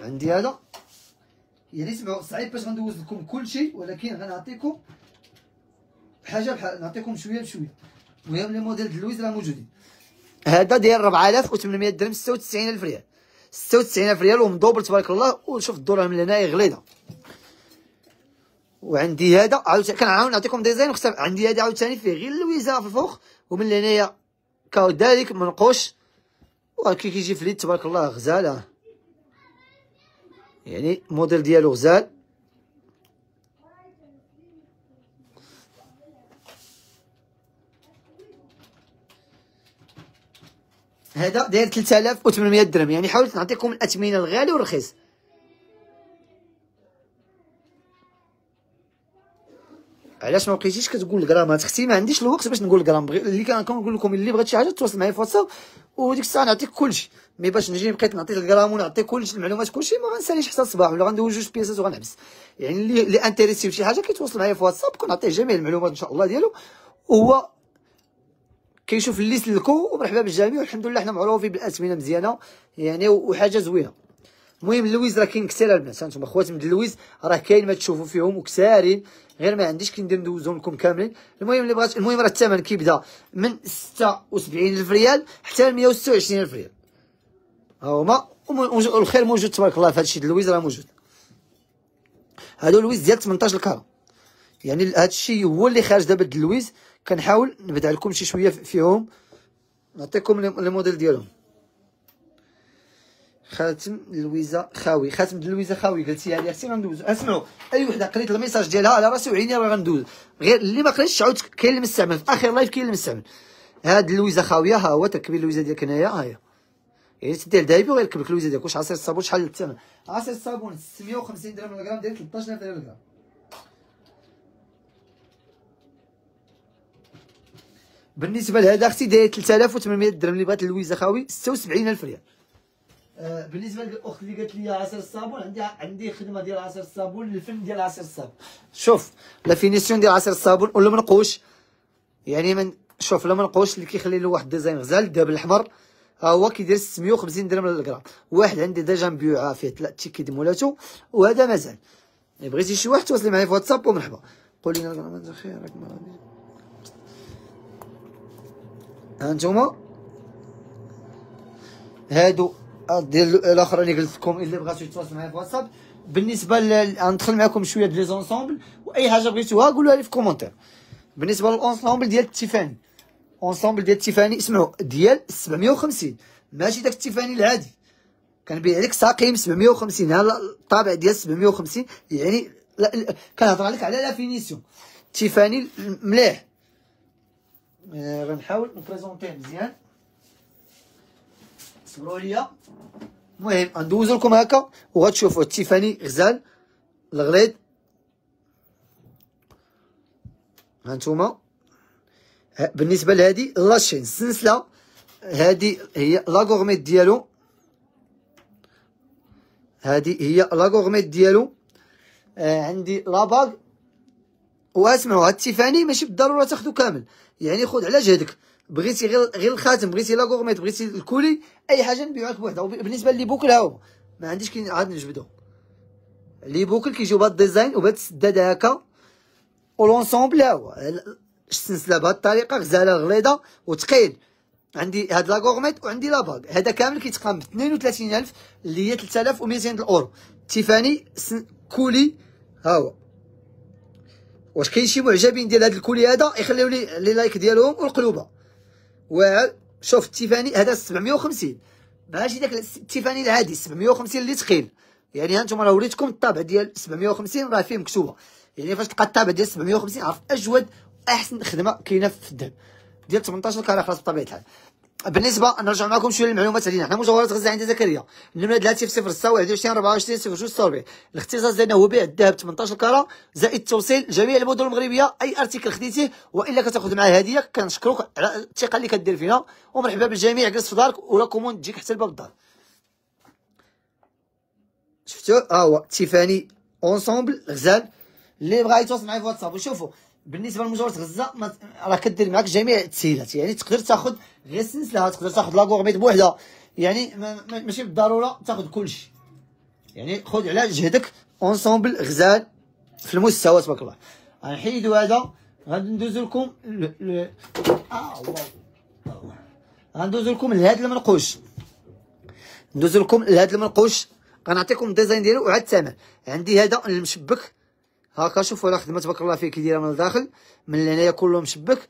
عندي هذا. يعني سمعوا صعيب باش غندوز لكم كلشي ولكن غنعطيكم حاجة بحال نعطيكم شوية بشوية. المهم les modèles د اللويز راه موجودين. هذا داير 4800 درهم 96000 ريال. 96000 ريال ومدوبل تبارك الله. وشوف الدولار من هنايا غليظة. وعندي هذا عاوتاني كنعاون نعطيكم design مختلف عندي هذا عاوتاني فيه غير اللويزه في الفوق. ومن هنايا كذلك منقوش. وكي كيجي في اليد تبارك الله غزال يعني الموديل ديالو غزال. هذا داير 3800 درهم. يعني حاولت نعطيكم الأثمنة الغالي والرخيص علاش ما بقيتيش كتقول الكرامات أختي ما عنديش الوقت باش نقول الكرام بغي اللي كنقول لكم اللي بغيت شي حاجة تواصل معايا في واتساب وديك الساعة نعطيك كلشي. mais باش نجي بقيت نعطي الغرام ونعطي كلشي المعلومات كلشي ما غنساليش حتى الصباح ولا غندوز جوج pièces ات وغنحبس يعني اللي اللي intéressé بشي حاجة كيتواصل معايا في واتساب كنعطيه جميع المعلومات إن شاء الله ديالو. وهو كيشوف اللي سلكو ومرحبا بالجميع والحمد لله حنا معروفين بالاثمنه مزيانة يعني وحاجة زوينة. المهم اللويز راه كاين كثير البنات. هانتوما خواتم د اللويز راه كاين ما تشوفوا فيهم وكسارين غير ما عنديش كندير ندوزهم لكم كاملين. المهم اللي بغات المهم راه الثمن كيبدا من 76000 ريال حتى ل 126000 ريال. ها هما. والخير موجود تبارك الله في هادشي د اللويز راه موجود. هادو اللويز ديال 18 carats يعني هادشي هو اللي خارج دابا د اللويز كنحاول نبدع لكم شي شوية فيهم. نعطيكم les modèles ديالهم. خاتم لويزا خاوي. خاتم لويزا خاوي. قلتي لي أختي غندوز. اسمعوا أي وحدة قريت الميساج ديالها على راسي وعيني راه غندوز. غير اللي ما قريتش عاود كاين اللي مستعمل. في آخر لايف كاين اللي مستعمل. هاد لويزا خاوية ها هو تركبي لويزا ديالك هنايا؟ ها هي يعني تدير دايبي وغير كبك لويزا ديالك. واش عصير الصابون؟ شحال الثمن؟ عصير الصابون 650 درهم الغرام داير 13000 درهم بالنسبة لهذا أختي داير 3800 درهم اللي بغات لويزا خاوي 76000 ريال. آه، بالنسبة للأخت اللي قالت لي عصير الصابون عندي عندي خدمة ديال عصير الصابون الفن ديال عصير الصابون. شوف la finition ديال عصير الصابون ولا منقوش يعني من شوف لا منقوش اللي كيخلي له واحد ال design غزال الذهب الأحمر ها هو كيدير 650 درهم للغرام واحد عندي ديجا مبيوعة فيه ثلاث tickets مولاتو وهذا مازال. بغيتي شي واحد تواصلي معايا في واتساب ومرحبا. قولي لنا الغرام خير راك ما غادي هانتوما هادو ديال الآخر اللي قلت لكم اللي بغاتو يتواصل معايا في واتساب. بالنسبة ندخل معكم شوية ديال les ensembles وأي حاجة بغيتوها قولوها لي في commentaire بالنسبة ل l'ensemble ديال ال Tiffany. ensemble ديال ال Tiffany اسمعوا ديال 750 ماشي داك ال Tiffany العادي. كنبيع لك ساقيم 750 ها الطابع ديال 750 يعني كنهضر لك على la finition Tiffany مليح آه، غنحاول نبريزونتيه مزيان. صبروا ليا المهم غندوز لكم هكا. وغتشوفوا ال Tiffany غزال الغليظ. هانتوما بالنسبة لهادي la chaîne السلسله هادي هي la gourmette ديالو. هادي هي la gourmette ديالو. آه عندي la bague واسمعوا هاد ال Tiffany ماشي بالضرورة تاخذو كامل. يعني خذ على جهدك بغيتي غير غير الخاتم بغيتي la gourmette بغيتي ال collier أي حاجة نبيعوها لك بوحدها. بالنسبة les boucles ها هو ما عنديش كي عاد نجبدو. les boucles كيجيو بهاد ال design وبهاد السدادة هكا و l'ensemble ها هو. السلسلة بهاد الطريقة غزالة غليظة وثقيل عندي هاد la gourmette وعندي la bague. هذا كامل كيتقام ب 32000 اللي هي 3200 الاورو Tiffany collier ها هو. واش كاين شي معجبين ديال هاد ال collier هذا؟ يخليو لي les likes ديالهم والقلوبة. وشوف ال Tiffany هذا 750 ماشي داك ال Tiffany العادي 750 اللي ثقيل يعني هانتوما راه وريتكم الطابع ديال 750 راه فيه مكتوبه يعني فاش تلقى الطابع ديال 750 عرف أجود أحسن خدمة كاينة في الذهب ديال 18 carats خلاص بطبيعة الحال. بالنسبة نرجع معكم شوية للمعلومات علينا حنا مجوهرات غزة عند زكريا. النمره الهاتف 0 6 21 24 0 2 46 الاختصاص ديالنا هو بيع الذهب 18 carats زائد التوصيل جميع المدن المغربية. أي article خديتيه وإلا كتاخذ معاه هدية كنشكروك على الثقة اللي كدير فينا. ومرحبا بالجميع. جلس في دارك و la commande تجيك حتى لباب الدار. شفتوا؟ ها هو Tiffany ensemble غزال. اللي بغا يتواصل معايا في واتساب. وشوفوا بالنسبة لمجوهرات غزة راه كدير معاك جميع التسهيلات. يعني تقدر تاخذ غير السلسله تقدر تاخذ la gourmette بوحدها يعني ماشي بالضرورة تاخذ كلشي. يعني خذ على جهدك ensemble غزال في المستوى تبارك الله. غنحيدو هذا. غادي ندوز لكم. آه غندوز لكم لهذا المنقوش. ندوز لكم لهذا المنقوش. غنعطيكم ال design ديالو وعاد الثمن. عندي هذا المشبك هاكا شوفوا راه خدمة تبارك الله فيه كي من الداخل من هنايا كله مشبك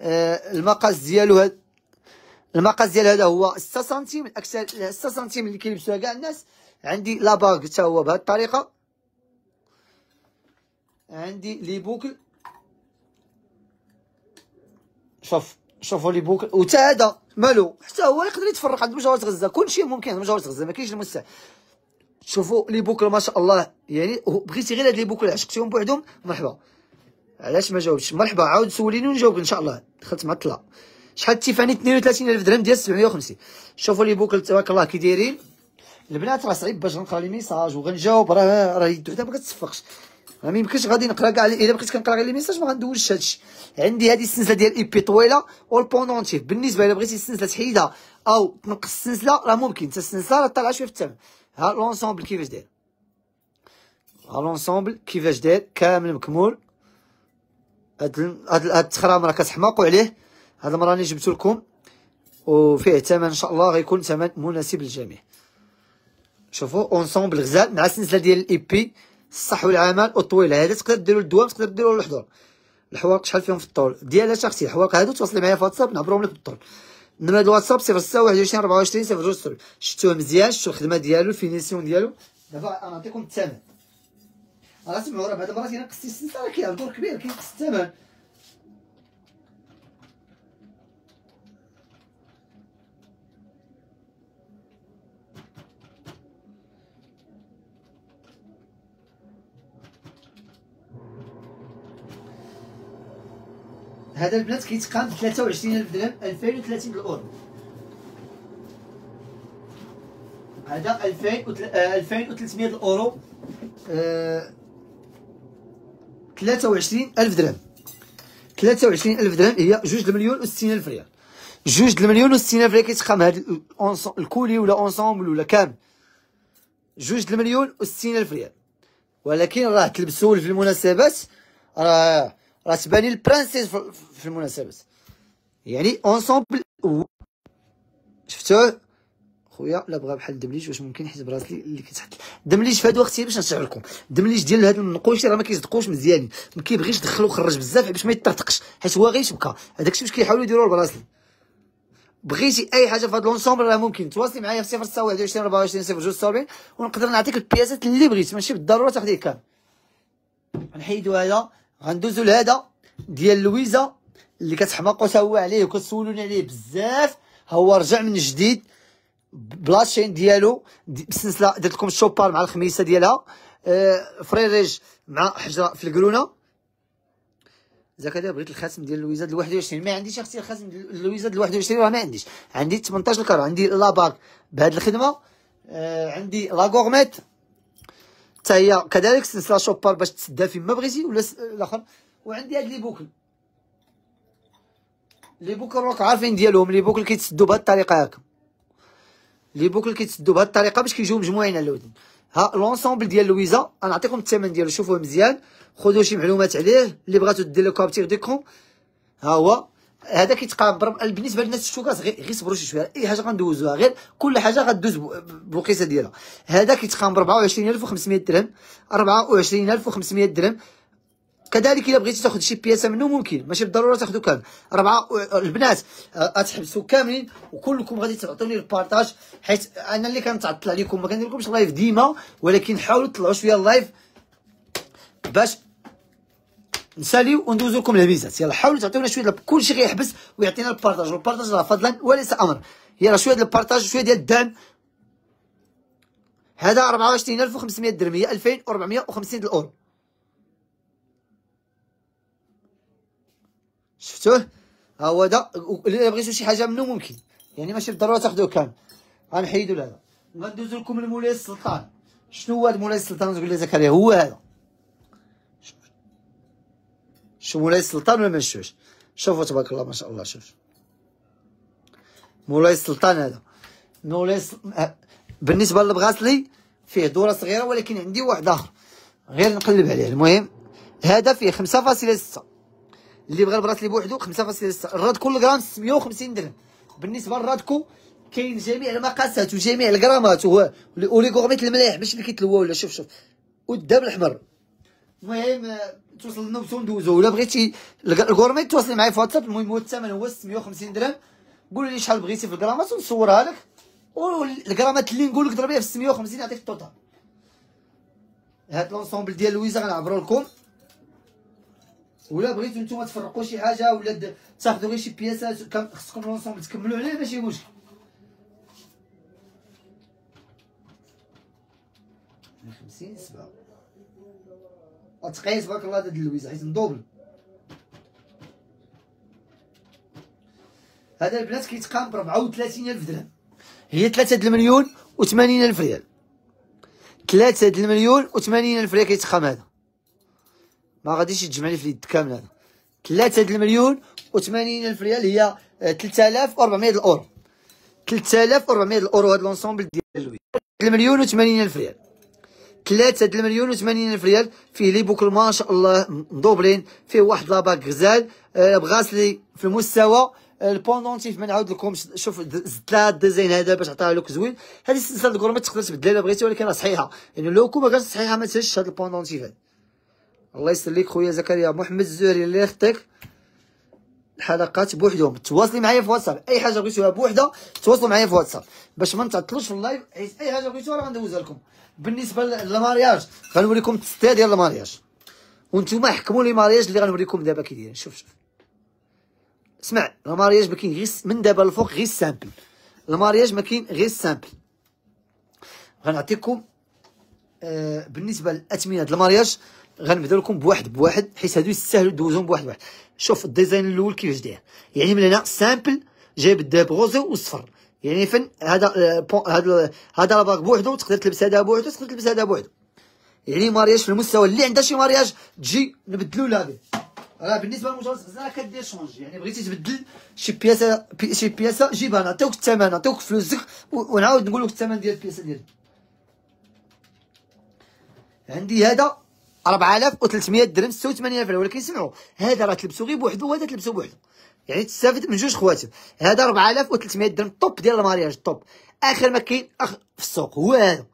آه المقاس ديالو هاد المقاس ديال هذا هو 6 سنتيم أكثر 6 سنتيم اللي كيلبسوها كاع الناس. عندي لا باغ حتى هو بهذه الطريقة. عندي لي بوكل. شوف شوفوا لي بوكل. وتا هذا مالو حتى هو يقدر يتفرق عند مجوهرة غزة. كلشي ممكن عند مجوهرة غزة ما كاينش المستحيل. شوفوا les boucles ما شاء الله. يعني بغيتي غير هاد les boucles عشقتيهم بوحدهم؟ مرحبا. علاش ما جاوبتش؟ مرحبا عاود سوليني ونجاوبك إن شاء الله. دخلت معطلة. شحال ال Tiffany 32000 درهم ديال 750 شوفوا les boucles تبارك الله كي دايرين. البنات راه صعيب باش نقرا les messages وغنجاوب. راه راه يدو حتى ما كتصفقش. ما يمكنش غادي نقرا كاع إلا بقيت كنقرا غير les messages ما غندوزش هادشي عندي هذه السلسله ديال épis طويلة وال pendentif بالنسبة إلا بغيتي السلسله تحيدها أو تنقص السلسله راه ممكن. حتى السلسله راه طالعة شوية في الثمن ها l'ensemble كيفاش داير؟ ها l'ensemble كيفاش داير؟ كامل مكمول هاد هاد التخرام راه كتحماقوا عليه هذا المرة راني جبت لكم. وفيه ثمن إن شاء الله غيكون ثمن مناسب للجميع. شوفوا ensemble غزال مع السلسله ديال الاي بي الصح والعمل والطويله هذا تقدر ديروا للدوام تقدر ديروا للحضور الحواق شحال فيهم في الطول؟ ديالها شخصي الحواق هادو تواصلي معايا في واتساب نعبرهم لك بالطول. نمرة الواتساب 06 21 24 02 شفتوه مزيان شفتوا الخدمه ديالو الفينيسيون ديالو دابا أنا نعطيكم الثمن راه سمعوا راه بعد المرات الا قصتي السلسله راه دور كبير كينقص الثمن هذا البنات كيتقام ب 23000 درهم 2030 الاورو هذا 2300 الاورو آه 23000 درهم. 23000 درهم هي جوج المليون و 60000 ريال. جوج المليون و 60000 ريال كيتقام هذا ال collier ولا ensemble ولا كامل. جوج المليون و 60000 ريال. ولكن راه تلبسوا في المناسبات راه راه تباني ال princesse في المناسبات يعني ensemble شفتوه خويا لا بغا بحال الدمليج واش ممكن حيت bracelet اللي كيتحط الدمليج في هاد باش نشرح لكم. الدمليج ديال هاد النقوش راه ما كيصدقوش مزيانين ما كيبغيش يدخل وخرج بزاف باش ما يطرطقش. حيت هو غيشبكى هذاك الشيء باش كيحاولوا يديروه ل bracelet بغيتي أي حاجة في l'ensemble راه ممكن. تواصلي معايا في 0 21 24 0 ونقدر نعطيك البياسات اللي بغيتي. ماشي بالضرورة تاخديه كامل. نحيدو هذا. غندوزو لهذا ديال لويزا اللي كتحماقوا هو عليه وكتسولوني عليه بزاف. هو رجع من جديد ب la chaîne ديالو بالسلسله درت لكم الشوبار مع الخميسة ديالها. آه فريريج مع حجرة في الكرونه اذا كذا بغيت الخاتم ديال لويزا د 21 ما عنديش أختي الخاتم ديال لويزا د 21 راه ما عنديش. عندي 18 ال carat عندي la bague بهذه الخدمة. آه عندي la gourmette. حتى هي كذلك سلسلة شوبار باش تسدها فين ما بغيتي ولا الآخر؟ وعندي هاد les boucles. les boucles راك عارفين ديالهم les boucles كيتسدوا بهاد الطريقة هاكا. les boucles كيتسدوا بهاد الطريقة باش كيجيو مجموعين على الودن ها l'ensemble ديال لويزا أنا نعطيكم الثمن ديالو شوفوه مزيان. خذوا شي معلومات عليه اللي بغاتو دير له capture d'écran ها هو. هذا كيتقام بالنسبة للناس الشوكاس غير غي صبروا شي شوية. اي حاجة غندوزوها. غير كل حاجة غدوز بالقيسه ديالها. هذا كيتقام ب 24500 درهم. 24500 درهم. كذلك إلا بغيتي تاخذ شي بياسة منه ممكن. ماشي بالضرورة تاخذو كامل. ربعه البنات غتحبسوا كاملين وكلكم غادي تعطوني ال partage حيت أنا اللي كنتعطل عليكم. ما كندير لكمش live ديما ولكن حاولوا تطلعوا شوية ال live باش نساليو وندوزو لكم الميزات يلا حاولوا تعطيونا شوية كلشي غيحبس ويعطينا البارطاج. والبارطاج راه فضلا وليس أمر. يلا شوية ديال البارطاج شوية ديال الدعم هذا 24500 درهم هي 2450 الأورو. شفتوه؟ ها هو دا إلا بغيتو شي حاجة منه ممكن. يعني ماشي بالضرورة تاخذوه كامل غنحيدو لهذا. غندوزو لكم المولاي السلطان. شنو هو هذا مولاي السلطان؟ تقول لي زكريا هو هذا. شو مولاي السلطان ولا ما نشوفش شوفوا تبارك الله ما شاء الله شوف مولاي السلطان هذا مولاي بالنسبة للبغاسلي فيه دوره صغيرة ولكن عندي واحد اخر غير نقلب عليه المهم هذا فيه 5.6 اللي بغى البراسلي بوحدو 5.6 الراد كل غرام 650 درهم. بالنسبة للرادكو كاين جميع المقاسات وجميع الغرامات. و les gourmettes الملاح باش اللي كيتلوى ولا؟ شوف شوف. والذهب الاحمر المهم توصل لنا وندوزو ولا بغيتي ال gourmette تواصلي معايا في واتساب المهم هو الثمن هو 650 درهم. قول لي شحال بغيتي في الغرامات ونصورها لك. والغرامات اللي نقول لك ضربيها في 650 نعطيك ال total هاد l'ensemble ديال لويزا غنعبرو لكم. ولا بغيتو نتوما تفرقوا شي حاجة ولا تاخذوا غير شي بياسات خصكم l'ensemble تكملوا عليه ماشي مشكل. خمسين سبعة. تقيس بارك الله هاد اللويزا حيت مدوبل هذا البنات كيتقام ب 34 الف درهم هي 3 المليون و 80 الف ريال 3 المليون و 80 الف ريال كيتقام هذا ما غاديش يتجمع لي في اليد كامل هذا 3 المليون و 80 الف ريال هي 3400 الاورو 3400 الاورو هذا l'ensemble ديال لويز المليون و 80 الف ريال 3 المليون و 80 ألف ريال فيه les boucles ما شاء الله مدوبلين. فيه واحد la bague غزال آه bracelet في المستوى. ال pendentif ما نعاود لكم شوف زدت لها ال design هذا باش عطاها look زوين. هذه السلسلة ال gourmette تقدر تبدلها الا بغيتي ولكن راه صحيحة. يعني لو كون ما كانتش صحيحة ما تهزش هذا ال pendentif هذا. الله يسر ليك خويا زكريا محمد الزهري اللي يخطيك. الحلقات بوحدهم تواصلي معايا في واتساب. أي حاجة بغيتوها بوحده تواصلوا معايا في واتساب. باش ما نتعطلوش في ال live حيت أي حاجة بغيتوها راه غندوزها لكم. بالنسبة لل mariage غنوريكم التستات ديال ال mariage. وأنتم حكموا les mariages اللي غنوريكم دابا كي داير شوف شوف. اسمع ال mariage ما كاين غير من دابا الفوق غير simple المارياج ما كاين غير simple غنعطيكم آه بالنسبة للاثمنه ديال ال mariage غنبدا لكم بواحد بواحد حيت هادو يستاهلوا دوزهم بواحد بواحد. شوف ال design الأول كيفاش داير. يعني من هنا simple جايب الذهب rosé والصفر يعني فن هذا آه، هذا هذا la bague بوحدو تقدر تلبس هذا بوحدو تقدر تلبس هذا بوحدو. يعني mariage في المستوى اللي عندها شي mariage تجي نبدلو لها به راه بالنسبة للمجوز غزاله كدير changer يعني بغيتي تبدل شي بياسة بي شي بياسة جيبها نعطيوك الثمن نعطيوك فلوسك ونعاود نقول لك الثمن ديال البياسة ديالك. عندي هذا 4300 درهم 86000 ولكن سمعوا هذا راه تلبسو غير بوحدو وهذا تلبسو بوحدو. يعني تستافد من جوج خواتم. هذا 4300 درهم top ديال ال mariage top آخر ما كاين أخ في السوق هو هذا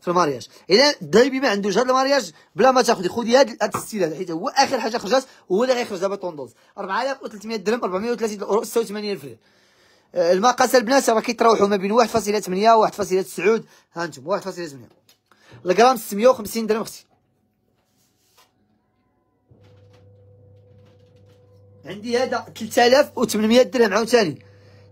في ال mariage. الا دايبي ما عندوش هذا ال mariage بلا ما تاخذي خذي هذا ال style هذا حيت هو آخر حاجة خرجت هو اللي غيخرج دابا tendance. 4300 درهم 430 اورو 86000 ريال. المقاس البنات راه كيتراوحوا ما بين 1.8 و 1.9 ها أنتم 1.8 الغرام 650 درهم أختي عندي هذا 3800 درهم عاوتاني.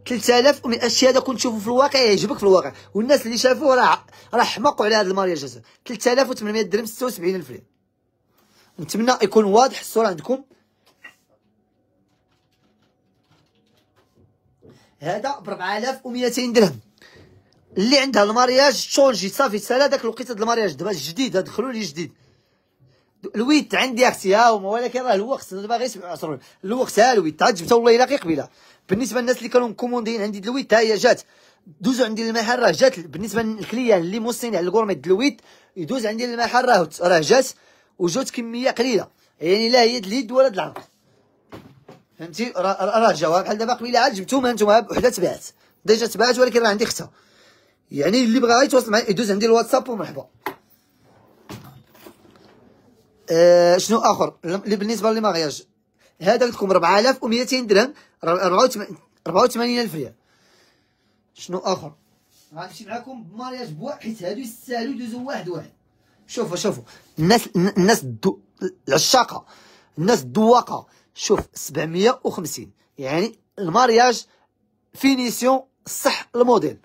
3000 ومن الاشياء هذا كنت تشوفه في الواقع يعجبك في الواقع. والناس اللي شافوه راه راه حمقوا على هذا ال mariage هذا 3800 درهم 76000 ريال. نتمنى يكون واضح الصورة عندكم. هذا ب 4200 درهم. اللي عندها ال mariage changer صافي سالا داك الوقيتة ديال ال mariage. دابا جديد دخلوا لي جديد. الويت عندي أختي ها هما ولكن راه الوقت دابا غير 17 الوقت ها الويت عاد جبتها والله الا قبيلة. بالنسبة للناس اللي كانوا مكوموندين عندي دلويت ها هي جات. دوزوا عندي المحل راه جات بالنسبة لل clients اللي موصين على ال gourmette دلويت يدوز عندي المحل راه راه جات وجات كمية قليلة. يعني لا هي اليد ولا العنق فهمتي؟ راه جاوا بحال دابا قبيلة عاد جبتهم أنتم وحدة تباعت ديجا تباعت ولكن راه عندي اختها. يعني اللي بغا يتواصل معايا يدوز عندي الواتساب ومرحبا آه شنو آخر؟ اللي بالنسبة للمغياج. هذا قلت لكم 4200 درهم 84 ألف ريال. شنو آخر؟ غنمشي معاكم ب mariage بواحد حيت هادو يستاهلوا يدوزوا واحد واحد شوفوا شوفوا. الناس الناس الدو... العشاقة. الناس الدواقه شوف 750 يعني ال mariage finition صح الموديل.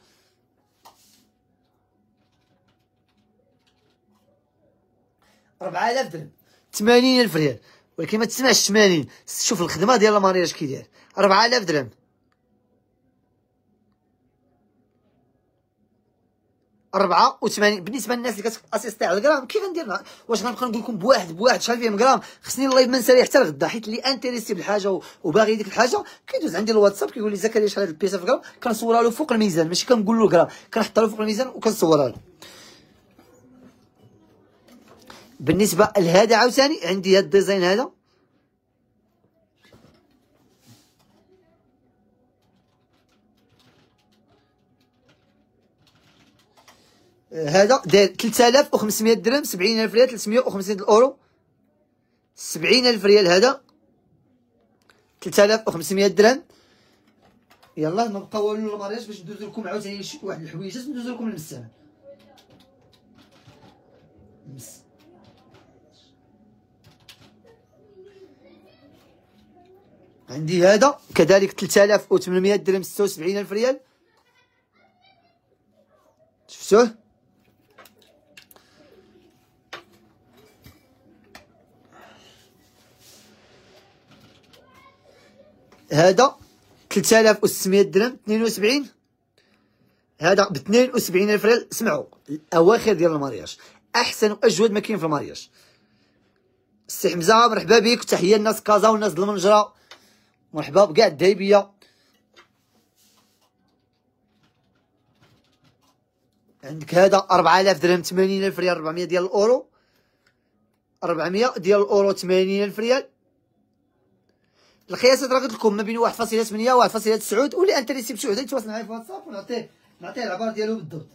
ربعة آلاف درهم. ثمانين ألف ريال. ولكن ما تسمعش 80 شوف الخدمة ديال ال mariage كي داير. 4000 درهم. أربعة وثمانين بالنسبة للناس اللي كت insister على الجرام كيف ندير واش غنبقى نقول لكم بواحد بواحد؟ شحال فيهم جرام خصني الله ما نسالي حتى لغدا حيت اللي intéressé بالحاجة وباغي ديك الحاجة كيدوز عندي الواتساب كيقول لي زكريا شحال هاد ال pièce في جرام كنصورها له فوق الميزان. ماشي كنقول له جرام كنحطها له فوق الميزان وكنصورها له. بالنسبة لهذا عاوتاني عندي هذا ال design هذا. هذا داير 3500 درهم 70000 ريال 350 الاورو 70000 ريال هذا. 3500 درهم. يلا ما بقى والو ال mariage باش ندوز لكم عاوتاني واحد الحويجات ندوز لكم المسامه عندي هذا. كذلك 3800 درهم 76000 ريال. شفتوه؟ هذا 3600 درهم 72 هذا ب 72 ألف ريال. سمعوا الأواخر ديال ال mariage. أحسن وأجود ما كاين في ال mariage. السي حمزه مرحبا بك تحيه للناس كازا والناس المنجرة. مرحبا بكاع الدايبيه عندك هذا 4000 درهم 80000 ريال 400 ديال الأورو. 400 ديال الأورو 80000 ريال. القياسات راه قلت لكم ما بين 1.8 و 1.9 واللي انتريسي بشي وحدة يتواصل معايا في واتساب ونعطيه نعطيه العبارة ديالو بالضبط.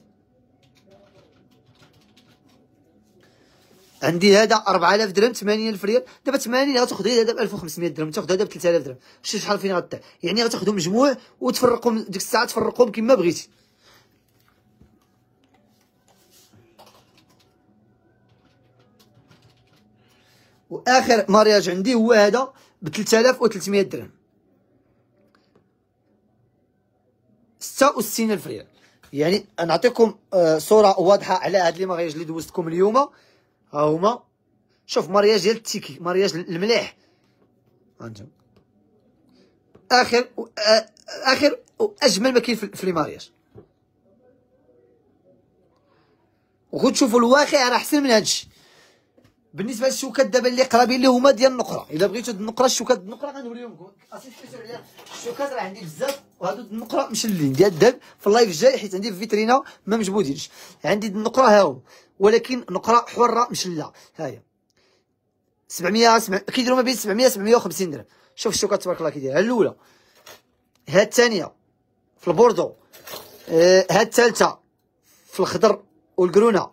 عندي هذا 4000 درهم 80000 ريال. دابا 80 غتاخذ هذا ب 1500 درهم تاخذ هذا ب 3000 درهم. شتي شحال فين غطيح. يعني غتاخذهم مجموع وتفرقهم ديك الساعة تفرقهم كما بغيتي. وآخر mariage عندي هو هذا ب 3300 درهم. 66000 ريال. يعني نعطيكم آه، صورة واضحة على هاد les mariages اللي دوزتكم اليوم. ها هما. شوف mariage ديال التيكي mariage المليح. هانتم آخر آخر واجمل ما كاين في les mariages وغتشوفوا الواقع راه أحسن من هادشي. بالنسبة للشوكات دابا اللي قرابين اللي هما ديال النقرة. الا بغيتو النقرة الشوكات النقرة غنوريهم عليها الشوكات راه عندي بزاف وهادو النقرة مشلين. ديال الذهب في ال live الجاي حيت عندي في فيترينا ما مجبودينش. عندي النقرة هاو ولكن نقره حره مشله هاهي 700 كيديروا ما بين 700 750 درهم. شوف الشوكات تبارك الله كيدير الأولى. هاد الثانية. في البوردو. آه هاد الثالثة. في الخضر والقرونة.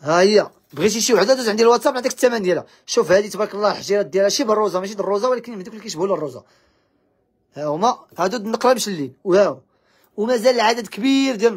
ها هي. بغيتي شي وحدة دوز عندي الواتساب نعطيك الثمن ديالها. شوف هذه تبارك الله الحجيرات ديالها. شي بالروزة ماشي بالروزة ولكن هذوك اللي كيشبهوا للروزه ها هما. هادو النقره مشلين وها ومازال العدد كبير ديال